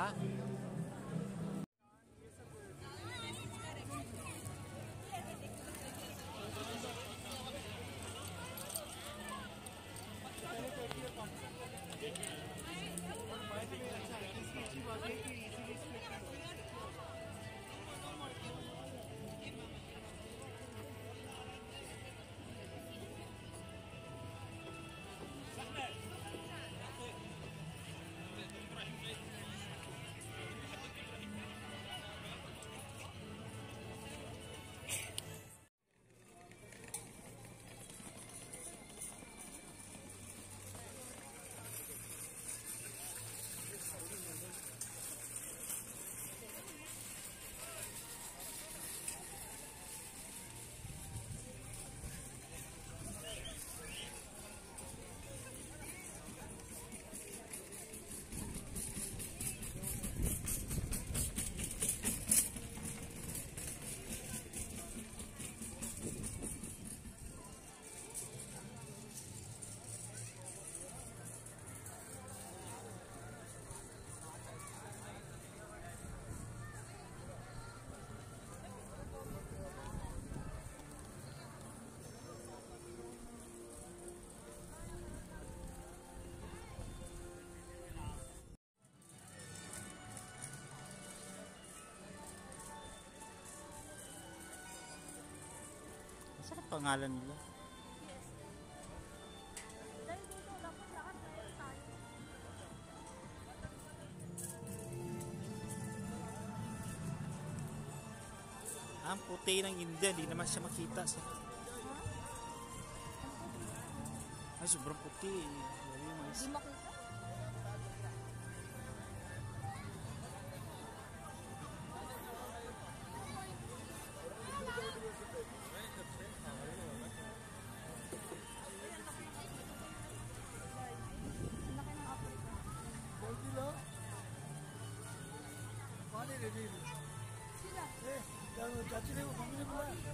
啊？Pangalan nila? Tayo. Ah, Ang puti ng India, hindi naman siya makita sa... Ay, sobrang puti. Hindi makita. でビール。ね、あの、ガチでもコンビニもない。